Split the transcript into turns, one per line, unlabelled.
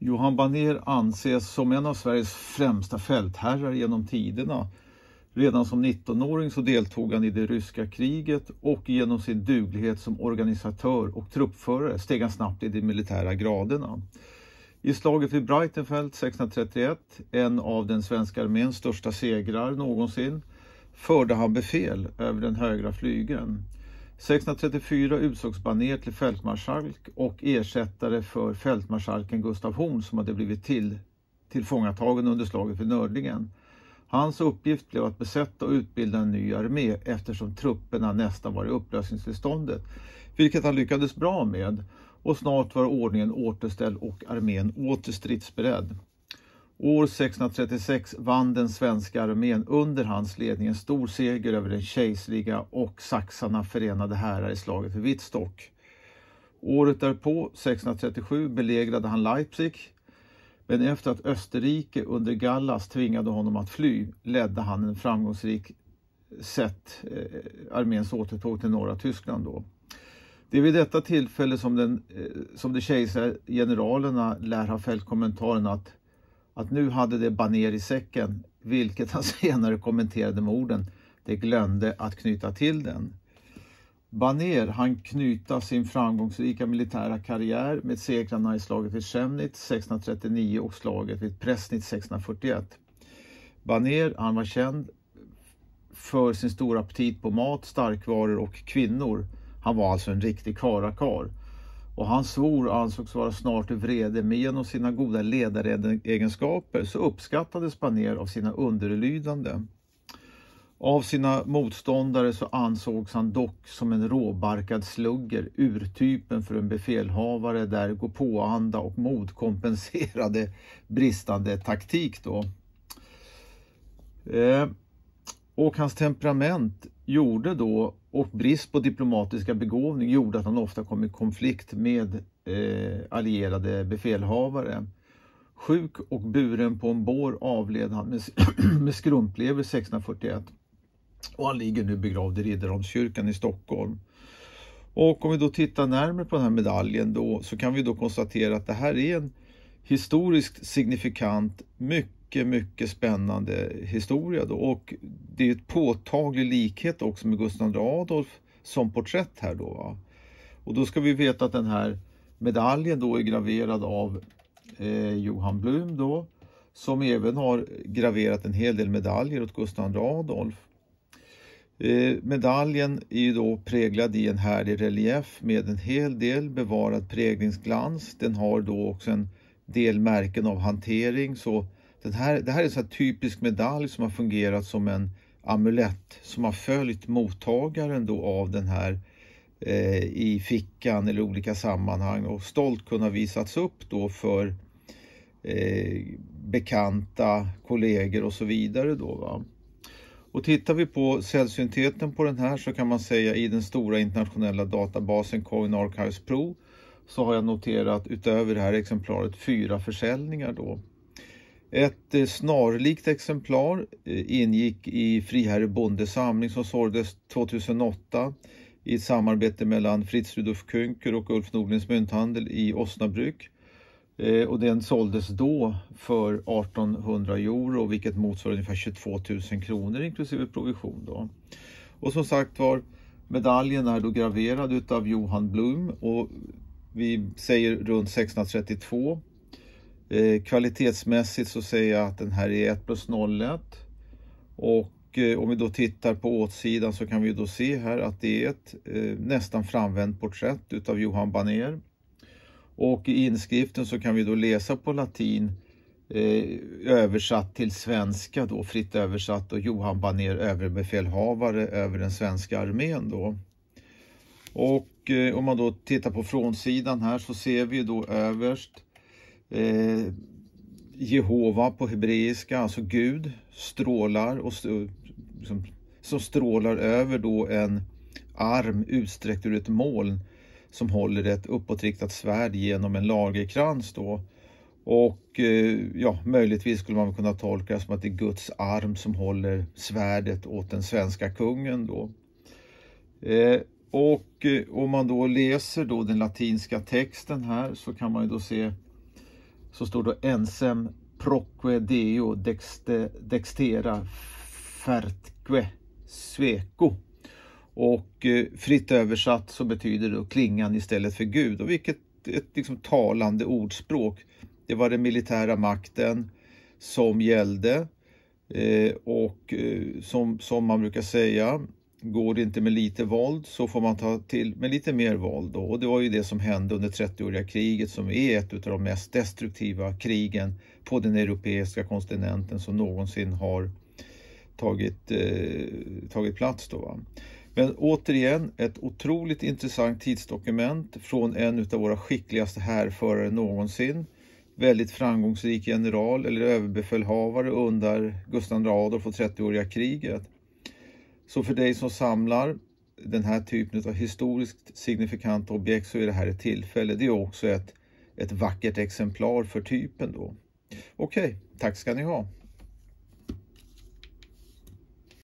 Johan Baner anses som en av Sveriges främsta fältherrar genom tiderna. Redan som 19-åring så deltog han i det ryska kriget och genom sin duglighet som organisatör och truppförare steg han snabbt i de militära graderna. I slaget vid Breitenfeld 1631, en av den svenska arméns största segrar någonsin, förde han befäl över den högra flygeln. 634 utsågs Baner till fältmarskalk och ersättare för fältmarskalken Gustav Horn som hade blivit till, tillfångatagen under slaget vid Nördlingen. Hans uppgift blev att besätta och utbilda en ny armé eftersom trupperna nästan var i upplösningstillståndet, vilket han lyckades bra med och snart var ordningen återställd och armén åter stridsberedd. År 1636 vann den svenska armén under hans ledning en stor seger över den kejserliga och saxarna förenade härar i slaget vid Wittstock. Året därpå, 1637, belägrade han Leipzig men efter att Österrike under Gallas tvingade honom att fly ledde han en framgångsrik sätt eh, arméns återtåg till norra Tyskland. Då. Det är vid detta tillfälle som, den, eh, som de kejserliga generalerna lär ha fällt kommentaren att, att nu hade det baner i säcken, vilket han senare kommenterade med orden det glömde att knyta till den. Baner han knyta sin framgångsrika militära karriär med segrarna i slaget vid Chemnitz 1639 och slaget vid Presnitz 1641. Baner han var känd för sin stora aptit på mat, starkvaror och kvinnor. Han var alltså en riktig karakar. Och han svor ansågs vara snart i vrede, men genom sina goda ledaregenskaper så uppskattades Baner av sina underlydande. Av sina motståndare så ansågs han dock som en råbarkad slugger, urtypen för en befälhavare där gåpåanda och mod kompenserade bristande taktik. Då. Eh, och hans temperament gjorde då, och brist på diplomatiska begåvning gjorde att han ofta kom i konflikt med eh, allierade befälhavare. Sjuk och buren på en bår avled han med, med skrumplever 1641 och han ligger nu begravd i Riddarholmskyrkan i Stockholm. Och om vi då tittar närmare på den här medaljen då så kan vi då konstatera att det här är en historiskt signifikant, mycket, mycket spännande historia då. Och det är ett påtaglig likhet också med Gustav II Adolf som porträtt här då. Va? Och då ska vi veta att den här medaljen då är graverad av eh, Johan Blum då som även har graverat en hel del medaljer åt Gustav II Adolf. Eh, medaljen är ju då präglad i en härlig relief med en hel del bevarad präglingsglans. Den har då också en del märken av hantering. Så den här, det här är en sån typisk medalj som har fungerat som en amulett som har följt mottagaren då av den här eh, i fickan eller olika sammanhang och stolt kunna visats upp då för eh, bekanta, kollegor och så vidare. Då, va? Och tittar vi på sällsyntheten på den här så kan man säga i den stora internationella databasen Coin Archives Pro så har jag noterat utöver det här exemplaret fyra försäljningar då. Ett eh, snarlikt exemplar eh, ingick i Friherre Bondes samling som såldes 2008 i ett samarbete mellan Fritz Rudolf Künker och Ulf Nordlings mynthandel i Osnabrück. Eh, och den såldes då för 1800 euro vilket motsvarar ungefär 22 000 kronor inklusive provision. Då. Och som sagt var medaljen är då graverad utav Johan Blum och vi säger runt 1632. Eh, kvalitetsmässigt så säger jag att den här är 1 plus 01 och eh, om vi då tittar på åtsidan så kan vi då se här att det är ett eh, nästan framvänt porträtt utav Johan Baner och i inskriften så kan vi då läsa på latin eh, översatt till svenska då, fritt översatt och Johan Baner överbefälhavare över den svenska armén då. Och eh, om man då tittar på frånsidan här så ser vi då överst eh, Jehova på hebreiska, alltså Gud, strålar och som, som strålar över då en arm utsträckt ur ett moln som håller ett uppåtriktat svärd genom en lagerkrans då. Och eh, ja, möjligtvis skulle man kunna tolka det som att det är Guds arm som håller svärdet åt den svenska kungen då. Eh, och eh, om man då läser då den latinska texten här så kan man ju då se så står det ensem proque deo dexte, dextera fertque sveco. Och eh, fritt översatt så betyder det klingan istället för Gud. Och vilket ett liksom talande ordspråk. Det var den militära makten som gällde eh, och eh, som, som man brukar säga Går det inte med lite våld så får man ta till med lite mer våld. Då. Och det var ju det som hände under 30-åriga kriget som är ett av de mest destruktiva krigen på den europeiska kontinenten som någonsin har tagit, eh, tagit plats. Då, va? Men återigen ett otroligt intressant tidsdokument från en av våra skickligaste härförare någonsin. Väldigt framgångsrik general eller överbefälhavare under Gustav II Adolf och 30-åriga kriget. Så för dig som samlar den här typen av historiskt signifikanta objekt så är det här ett tillfälle. Det är också ett, ett vackert exemplar för typen då. Okej, okay, tack ska ni ha.